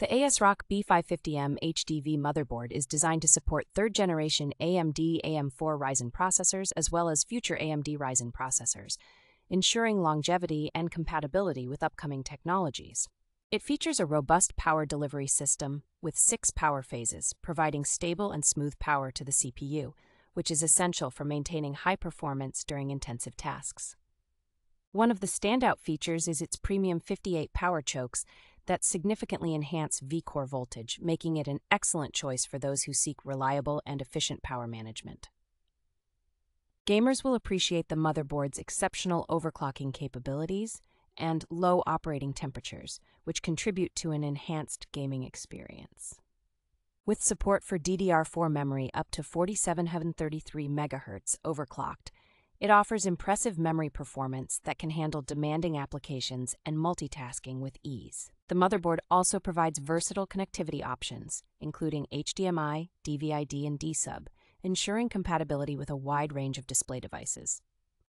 The ASRock B550M HDV motherboard is designed to support third generation AMD AM4 Ryzen processors as well as future AMD Ryzen processors, ensuring longevity and compatibility with upcoming technologies. It features a robust power delivery system with six power phases, providing stable and smooth power to the CPU, which is essential for maintaining high performance during intensive tasks. One of the standout features is its premium 58 power chokes that significantly enhance V-core voltage, making it an excellent choice for those who seek reliable and efficient power management. Gamers will appreciate the motherboard's exceptional overclocking capabilities and low operating temperatures, which contribute to an enhanced gaming experience. With support for DDR4 memory up to 4733 MHz overclocked, it offers impressive memory performance that can handle demanding applications and multitasking with ease. The motherboard also provides versatile connectivity options, including HDMI, DVI-D, and D-Sub, ensuring compatibility with a wide range of display devices.